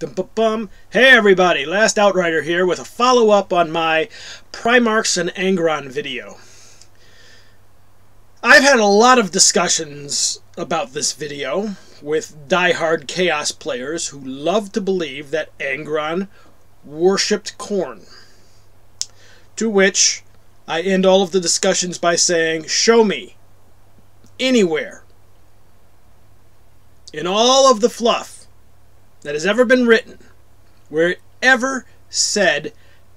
Dum -bum -bum. Hey everybody, Last Outrider here with a follow-up on my Primarchs and Angron video. I've had a lot of discussions about this video with die-hard Chaos players who love to believe that Angron worshipped Khorne. To which I end all of the discussions by saying, show me, anywhere, in all of the fluff, that has ever been written where it ever said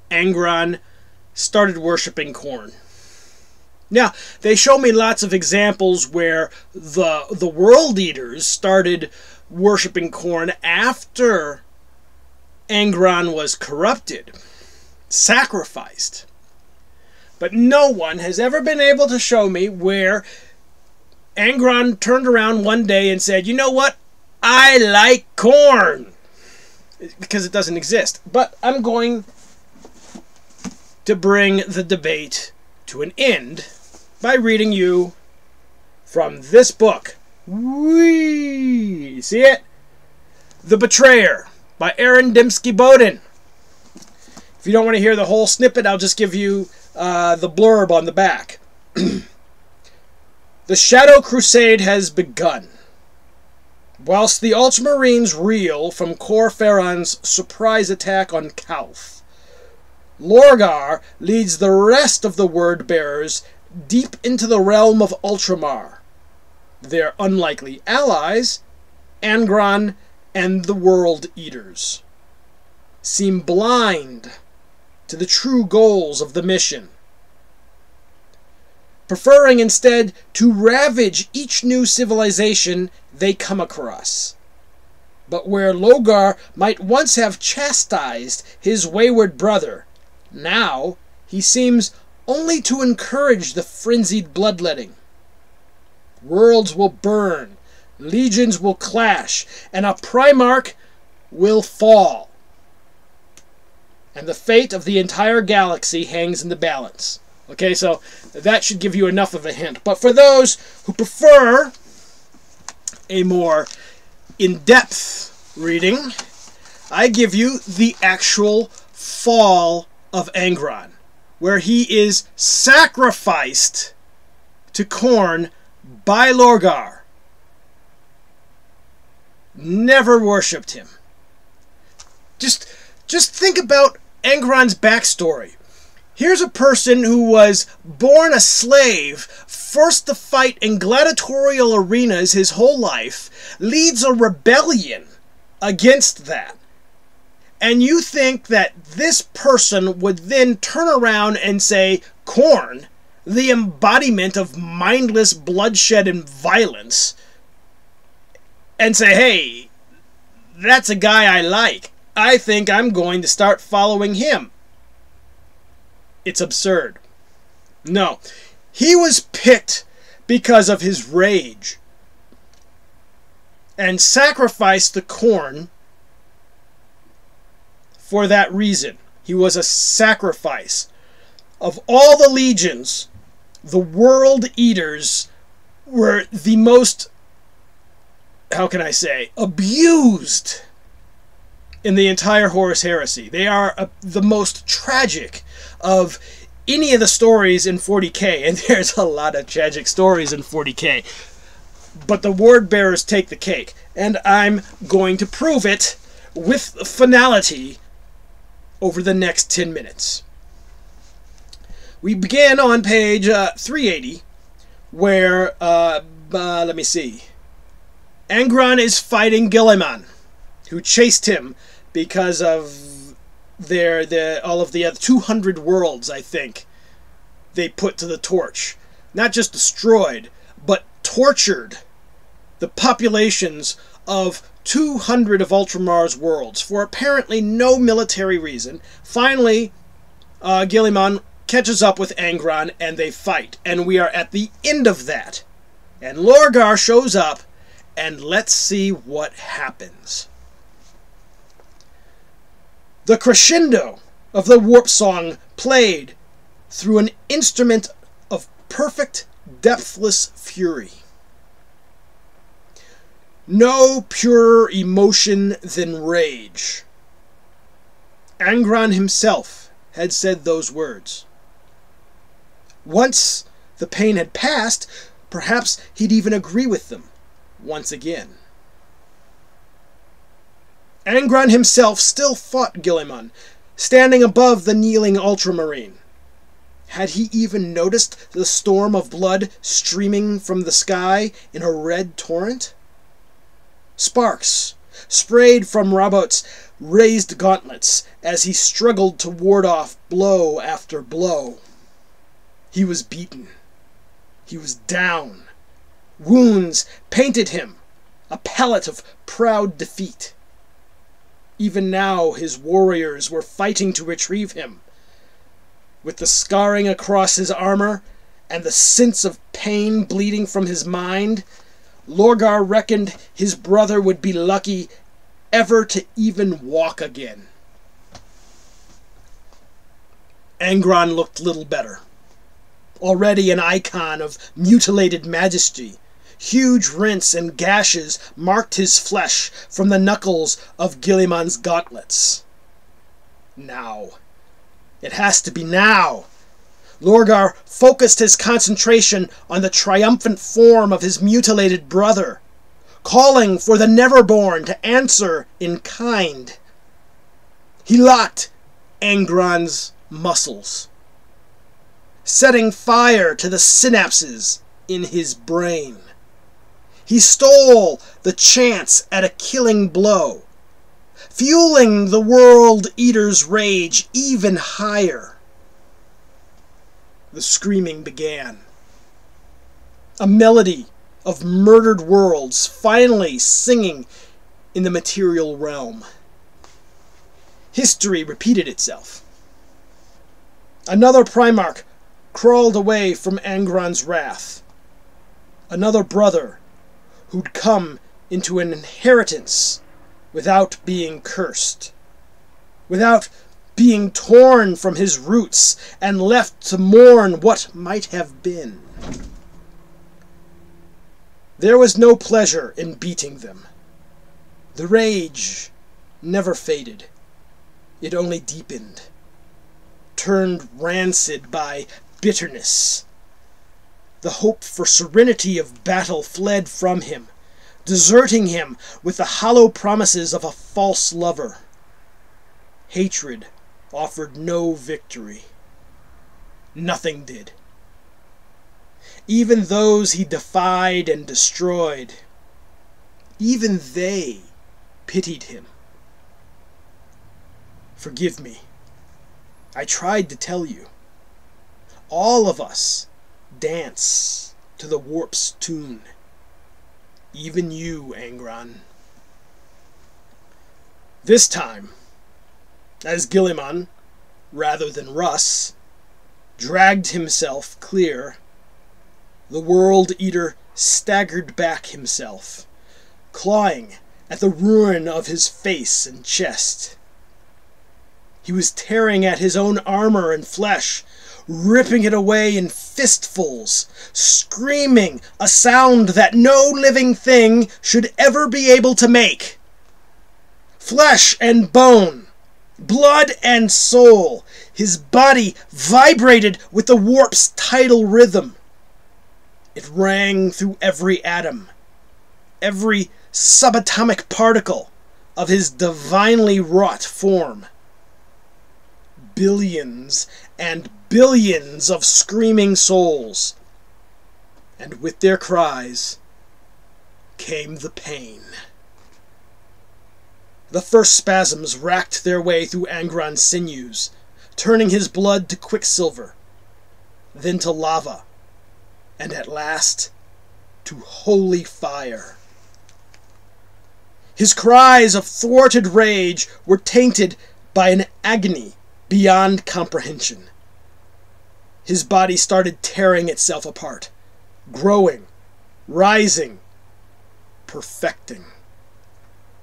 Angron started worshiping Khorne. Now, they show me lots of examples where the the world eaters started worshiping Khorne after Angron was corrupted, sacrificed. But no one has ever been able to show me where Angron turned around one day and said, "You know what? I like Khorne Because it doesn't exist. But I'm going to bring the debate to an end by reading you from this book. Whee! See it? The Betrayer by Aaron Dembski Bowden. If you don't want to hear the whole snippet, I'll just give you uh, the blurb on the back. the Shadow Crusade has begun. Whilst the Ultramarines reel from Kor Phaeron's surprise attack on Calth, Lorgar leads the rest of the Word Bearers deep into the realm of Ultramar. Their unlikely allies, Angron and the World Eaters, seem blind to the true goals of the mission preferring instead to ravage each new civilization they come across. But where Lorgar might once have chastised his wayward brother, now he seems only to encourage the frenzied bloodletting. Worlds will burn, legions will clash, and a Primarch will fall. And the fate of the entire galaxy hangs in the balance. Okay, so that should give you enough of a hint. But for those who prefer a more in-depth reading, I give you the actual fall of Angron, where he is sacrificed to Khorne by Lorgar. Never worshipped him. Just, just think about Angron's backstory. Here's a person who was born a slave, forced to fight in gladiatorial arenas his whole life, leads a rebellion against that. And you think that this person would then turn around and say, Khorne, the embodiment of mindless bloodshed and violence, and say, hey, that's a guy I like. I think I'm going to start following him. It's absurd. No. He was picked because of his rage and sacrificed the Khorne for that reason. He was a sacrifice. Of all the legions, the world eaters were the most, how can I say, abused in the entire Horus Heresy. They are a, the most tragic of any of the stories in 40k, and there's a lot of tragic stories in 40k. But the word bearers take the cake, and I'm going to prove it with finality over the next 10 minutes. We begin on page uh, 380, where, uh, uh, let me see, Angron is fighting Guilliman, who chased him because of their the all of the other 200 worlds I think they put to the torch. Not just destroyed but tortured the populations of 200 of Ultramar's worlds for apparently no military reason. Finally uh, Guilliman catches up with Angron and they fight and we are at the end of that. And Lorgar shows up and let's see what happens the crescendo of the warp song played through an instrument of perfect, depthless fury. no purer emotion than rage. Angron himself had said those words. Once the pain had passed, perhaps he'd even agree with them once again. Angron himself still fought Guilliman, standing above the kneeling ultramarine. Had he even noticed the storm of blood streaming from the sky in a red torrent? Sparks sprayed from Roboute's raised gauntlets as he struggled to ward off blow after blow. He was beaten. He was down. Wounds painted him, a palette of proud defeat. Even now his warriors were fighting to retrieve him. With the scarring across his armor and the sense of pain bleeding from his mind, Lorgar reckoned his brother would be lucky ever to even walk again. Angron looked little better. Already an icon of mutilated majesty, huge rents and gashes marked his flesh from the knuckles of Guilliman's gauntlets. Now. It has to be now. Lorgar focused his concentration on the triumphant form of his mutilated brother, calling for the Neverborn to answer in kind. He locked Angron's muscles, setting fire to the synapses in his brain. He stole the chance at a killing blow, fueling the World Eater's rage even higher the screaming began. A melody of murdered worlds finally singing in the material realm. History repeated itself. Another Primarch crawled away from Angron's wrath. Another brother who'd come into an inheritance without being cursed, without being torn from his roots and left to mourn what might have been. There was no pleasure in beating them. The rage never faded. It only deepened, turned rancid by bitterness. The hope for serenity of battle fled from him, deserting him with the hollow promises of a false lover. Hatred offered no victory. Nothing did. Even those he defied and destroyed, even they pitied him. Forgive me. I tried to tell you. All of us dance to the warp's tune. Even you, Angron. This time, as Guilliman, rather than Russ, dragged himself clear, the World Eater staggered back himself, clawing at the ruin of his face and chest. He was tearing at his own armor and flesh, ripping it away in fistfuls, screaming a sound that no living thing should ever be able to make. Flesh and bone, blood and soul. His body vibrated with the warp's tidal rhythm. It rang through every atom, every subatomic particle of his divinely wrought form. Billions and billions of screaming souls. And with their cries came the pain. The first spasms racked their way through Angron's sinews, turning his blood to quicksilver, then to lava, and at last to holy fire. His cries of thwarted rage were tainted by an agony beyond comprehension. His body started tearing itself apart, growing, rising, perfecting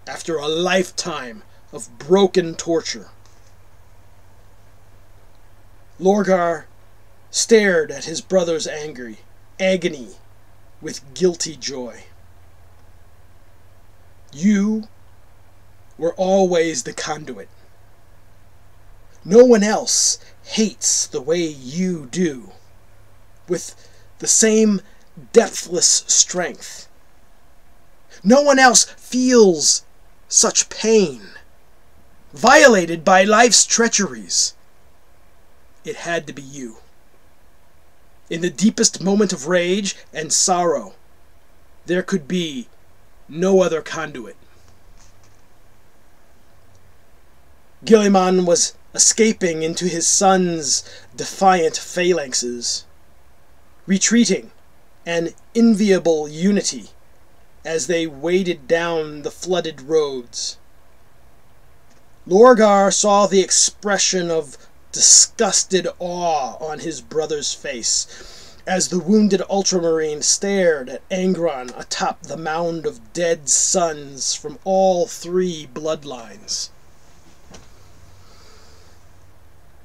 after a lifetime of broken torture. Lorgar stared at his brother's angry agony with guilty joy. You were always the conduit. No one else hates the way you do, with the same depthless strength. No one else feels such pain, violated by life's treacheries. It had to be you. In the deepest moment of rage and sorrow, there could be no other conduit. Guilliman was escaping into his son's defiant phalanxes, retreating an enviable unity as they waded down the flooded roads. Lorgar saw the expression of disgusted awe on his brother's face as the wounded ultramarine stared at Angron atop the mound of dead sons from all three bloodlines.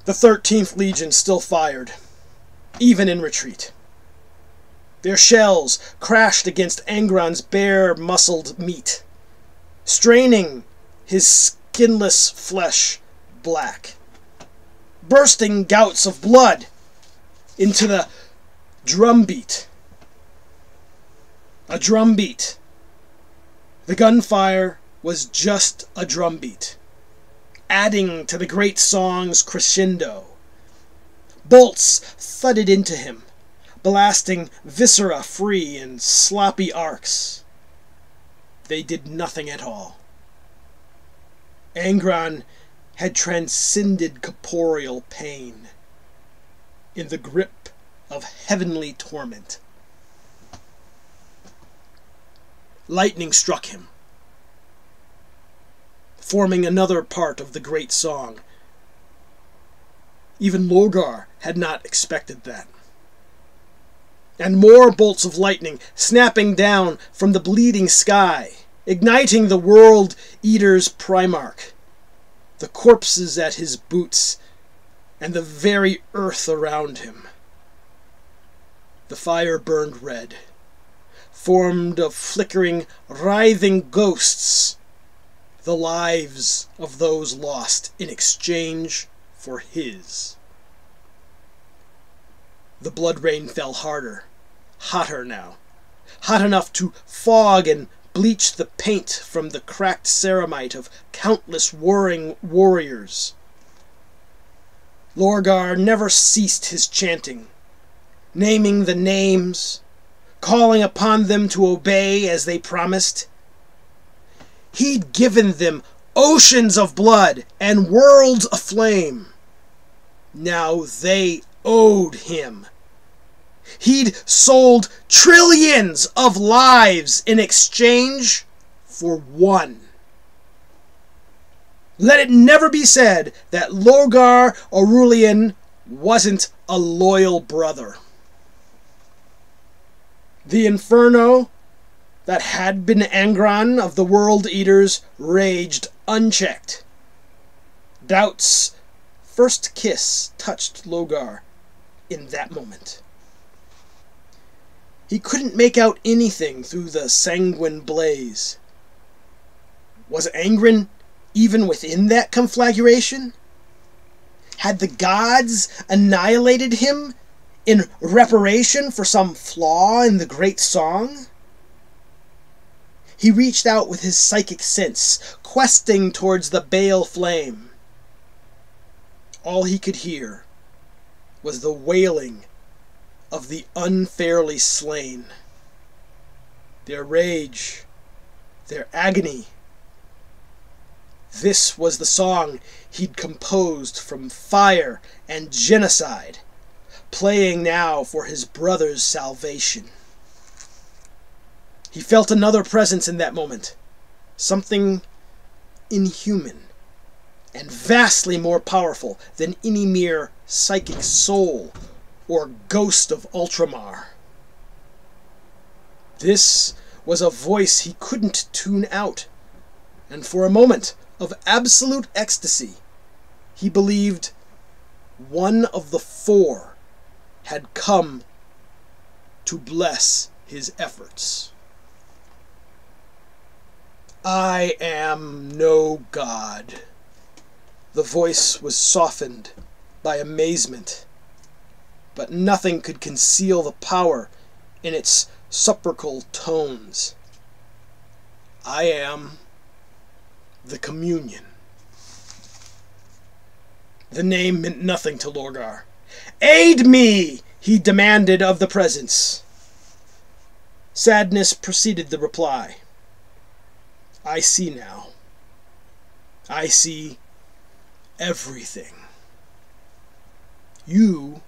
The 13th Legion still fired, even in retreat. Their shells crashed against Angron's bare muscled meat, straining his skinless flesh black, bursting gouts of blood into the drumbeat. A drumbeat. The gunfire was just a drumbeat, adding to the great song's crescendo. Bolts thudded into him, blasting viscera free in sloppy arcs. They did nothing at all. Angron had transcended corporeal pain in the grip of heavenly torment. Lightning struck him, forming another part of the great song. Even Lorgar had not expected that and more bolts of lightning snapping down from the bleeding sky, igniting the world eater's primarch, the corpses at his boots, and the very earth around him. The fire burned red, formed of flickering, writhing ghosts, the lives of those lost in exchange for his. The blood rain fell harder, hotter now. Hot enough to fog and bleach the paint from the cracked ceramite of countless warring warriors. Lorgar never ceased his chanting, naming the names, calling upon them to obey as they promised. He'd given them oceans of blood and worlds aflame. Now they owed him He'd sold trillions of lives in exchange for one. Let it never be said that Lorgar Aurelian wasn't a loyal brother. The inferno that had been Angron of the World Eaters raged unchecked. Doubt's first kiss touched Lorgar in that moment. He couldn't make out anything through the sanguine blaze. Was Angron even within that conflagration? Had the gods annihilated him in reparation for some flaw in the great song? He reached out with his psychic sense, questing towards the bale flame. All he could hear was the wailing of the unfairly slain. Their rage, their agony. This was the song he'd composed from fire and genocide, playing now for his brother's salvation. He felt another presence in that moment, something inhuman and vastly more powerful than any mere psychic soul or ghost of Ultramar. This was a voice he couldn't tune out, and for a moment of absolute ecstasy, he believed one of the four had come to bless his efforts. I am no god. The voice was softened by amazement, but nothing could conceal the power in its sepulchral tones. I am the communion. The name meant nothing to Lorgar. Aid me! he demanded of the presence. Sadness preceded the reply. I see now. I see everything. You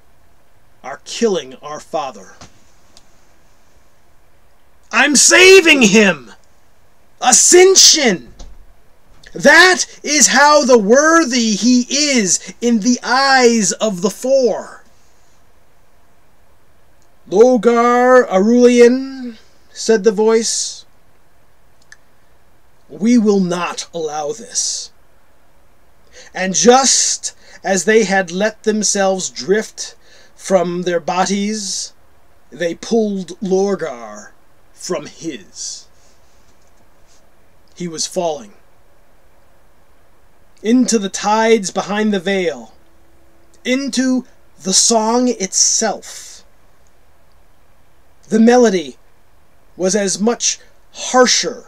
are killing our father. I'm saving him! Ascension! That is how the worthy he is in the eyes of the four. Lorgar Aurelian, said the voice, we will not allow this. And just as they had let themselves drift from their bodies, they pulled Lorgar from his. He was falling. Into the tides behind the veil. Into the song itself. The melody was as much harsher,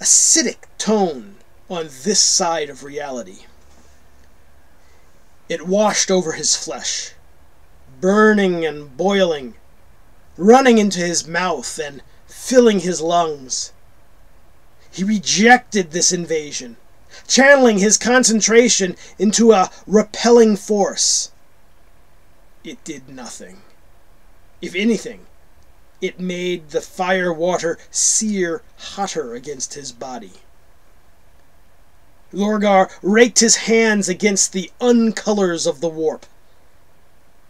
acidic tone on this side of reality. It washed over his flesh, burning and boiling, running into his mouth and filling his lungs. He rejected this invasion, channeling his concentration into a repelling force. It did nothing. If anything, it made the fire water sear hotter against his body. Lorgar raked his hands against the uncolors of the warp,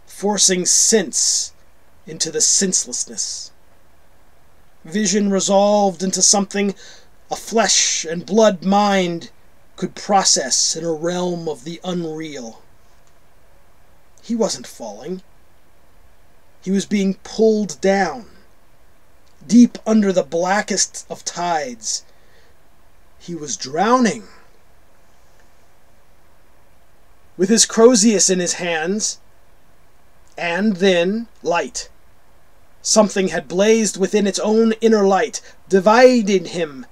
forcing sense into the senselessness. Vision resolved into something a flesh and blood mind could process in a realm of the unreal. He wasn't falling. He was being pulled down, deep under the blackest of tides. He was drowning. With his Crozius in his hands, and then light. Something had blazed within its own inner light, divided him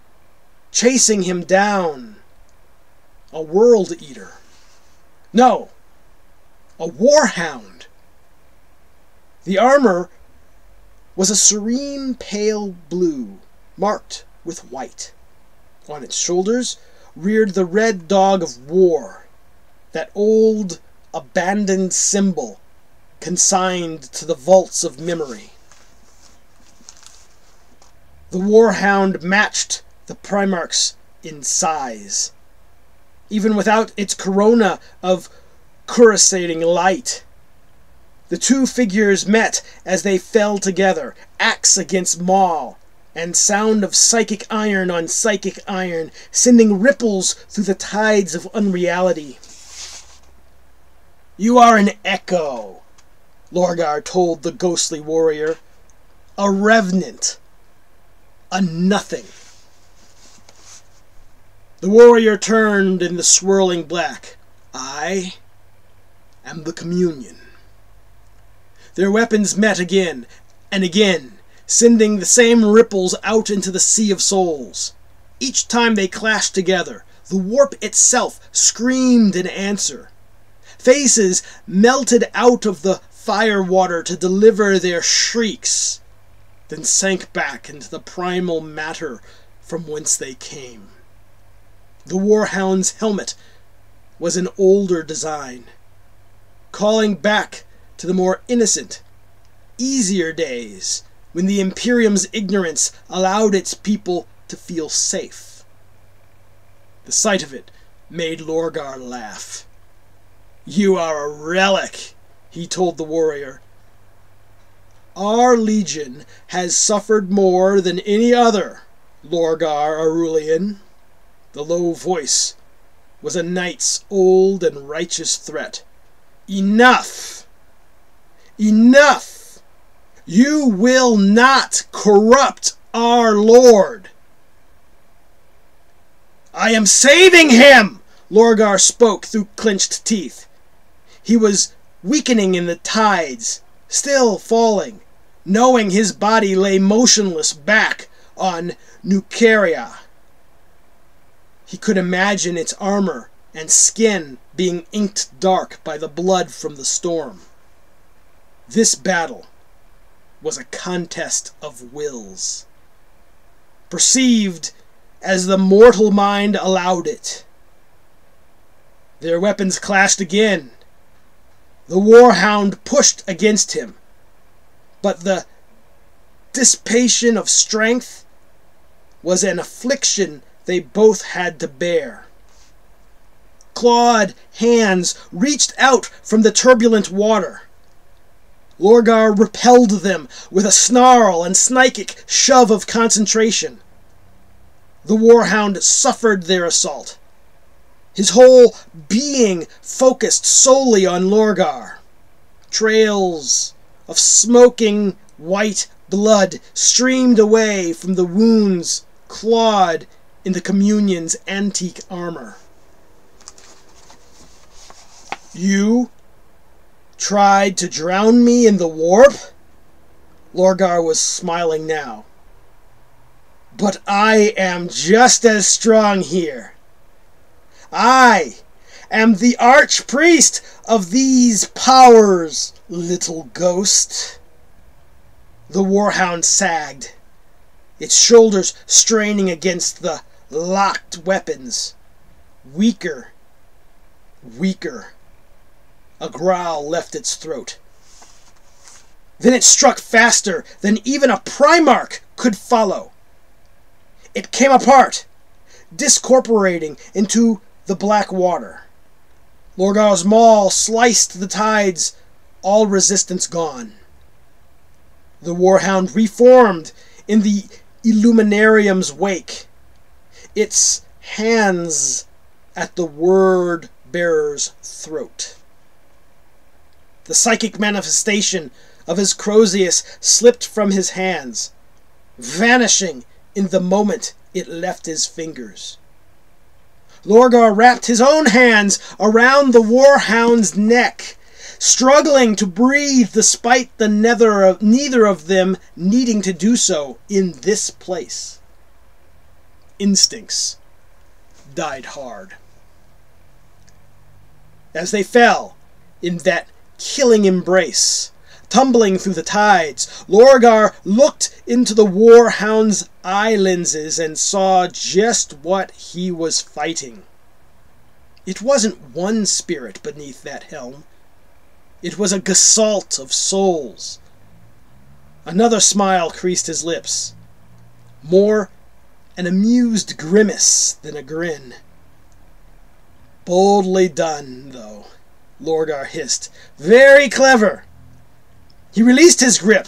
chasing him down. A world eater. No, a warhound. The armor was a serene pale blue, marked with white. On its shoulders reared the red dog of war, that old, abandoned symbol consigned to the vaults of memory. The warhound matched the Primarchs in size. Even without its corona of coruscating light. The two figures met as they fell together, axe against maul, and sound of psychic iron on psychic iron, sending ripples through the tides of unreality. You are an echo, Lorgar told the ghostly warrior. A revenant. A nothing. The warrior turned in the swirling black. I am the communion. Their weapons met again and again, sending the same ripples out into the sea of souls. Each time they clashed together, the warp itself screamed in answer. Faces melted out of the fire water to deliver their shrieks, then sank back into the primal matter from whence they came. The Warhound's helmet was an older design, calling back to the more innocent, easier days when the Imperium's ignorance allowed its people to feel safe. The sight of it made Lorgar laugh. You are a relic, he told the warrior. Our legion has suffered more than any other, Lorgar Aurelian. The low voice was a knight's old and righteous threat. Enough! Enough! You will not corrupt our Lord! I am saving him! Lorgar spoke through clenched teeth. He was weakening in the tides, still falling, knowing his body lay motionless back on Nuceria. He could imagine its armor and skin being inked dark by the blood from the storm. This battle was a contest of wills, perceived as the mortal mind allowed it. Their weapons clashed again. The warhound pushed against him, but the dissipation of strength was an affliction they both had to bear. Clawed hands reached out from the turbulent water. Lorgar repelled them with a snarl and psychic shove of concentration. The warhound suffered their assault. His whole being focused solely on Lorgar. Trails of smoking white blood streamed away from the wounds clawed in the communion's antique armor. You tried to drown me in the warp? Lorgar was smiling now. But I am just as strong here. I am the archpriest of these powers, little ghost. The warhound sagged, its shoulders straining against the locked weapons. Weaker, weaker. A growl left its throat. Then it struck faster than even a Primarch could follow. It came apart, discorporating into the black water. Lorgar's maul sliced the tides, all resistance gone. The warhound reformed in the Illuminarum's wake, its hands at the word bearer's throat. The psychic manifestation of his Crozius slipped from his hands, vanishing in the moment it left his fingers. Lorgar wrapped his own hands around the warhound's neck, struggling to breathe despite the neither of, neither of them needing to do so in this place. Instincts died hard. As they fell in that killing embrace. Tumbling through the tides, Lorgar looked into the warhound's eye lenses and saw just what he was fighting. It wasn't one spirit beneath that helm. It was a gestalt of souls. Another smile creased his lips. More an amused grimace than a grin. Boldly done, though. Lorgar hissed. Very clever! He released his grip,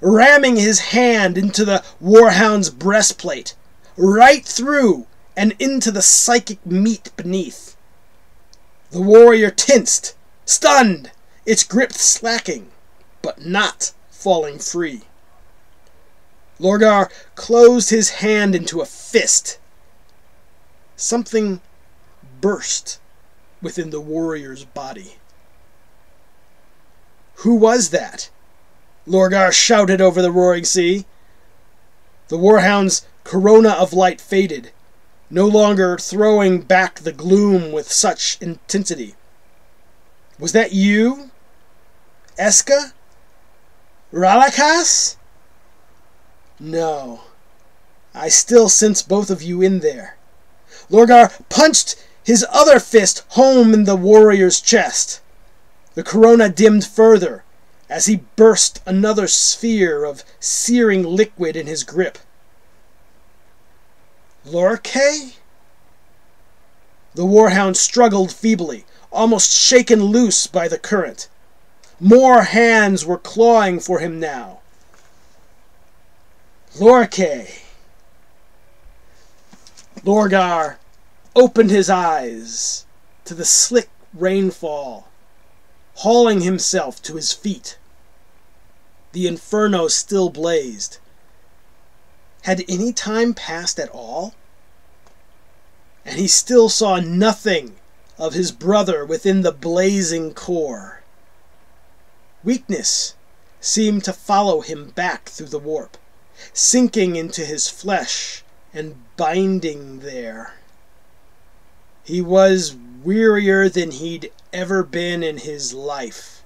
ramming his hand into the warhound's breastplate, right through and into the psychic meat beneath. The warrior tensed, stunned, its grip slacking, but not falling free. Lorgar closed his hand into a fist. Something burst within the warrior's body. Who was that? Lorgar shouted over the roaring sea. The warhound's corona of light faded, no longer throwing back the gloom with such intensity. Was that you? Eska? Ralakas? No. I still sense both of you in there. Lorgar punched his other fist home in the warrior's chest. The corona dimmed further as he burst another sphere of searing liquid in his grip. Lorkai? The warhound struggled feebly, almost shaken loose by the current. More hands were clawing for him now. Lorkai. Lorgar opened his eyes to the slick rainfall, hauling himself to his feet. The inferno still blazed. Had any time passed at all? and he still saw nothing of his brother within the blazing core. Weakness seemed to follow him back through the warp, sinking into his flesh and binding there. He was wearier than he'd ever been in his life.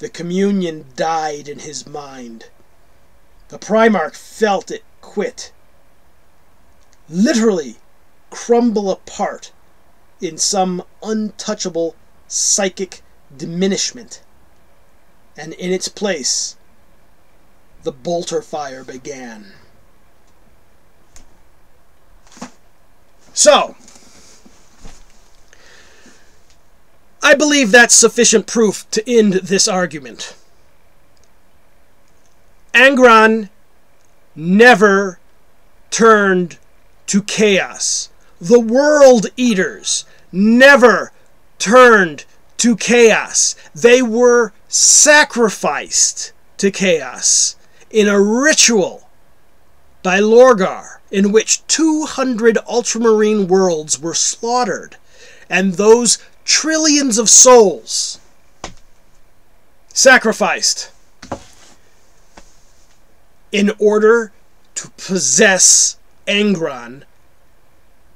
The communion died in his mind. The Primarch felt it quit. Literally crumble apart in some untouchable psychic diminishment. And in its place, the bolter fire began. So, I believe that's sufficient proof to end this argument. Angron never turned to chaos. The world eaters never turned to chaos. They were sacrificed to chaos in a ritual by Lorgar in which 200 ultramarine worlds were slaughtered, and those trillions of souls sacrificed in order to possess Angron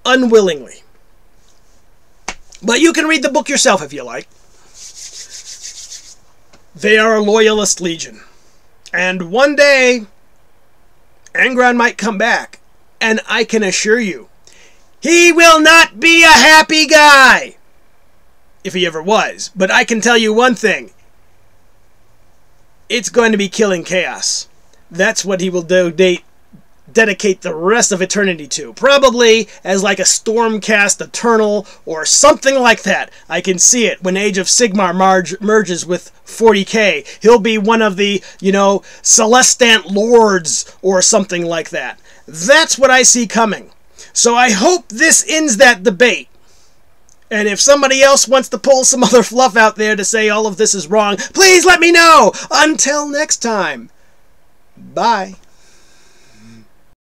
unwillingly. But you can read the book yourself if you like. They are a loyalist legion. And one day, Angron might come back. And I can assure you, he will not be a happy guy. If he ever was. But I can tell you one thing. It's going to be killing chaos. That's what he will do dedicate the rest of eternity to. Probably as like a Stormcast Eternal or something like that. I can see it when Age of Sigmar marge, merges with 40k. He'll be one of the, you know, Celestant Lords or something like that. That's what I see coming. So I hope this ends that debate. And if somebody else wants to pull some other fluff out there to say all of this is wrong, please let me know. Until next time, bye.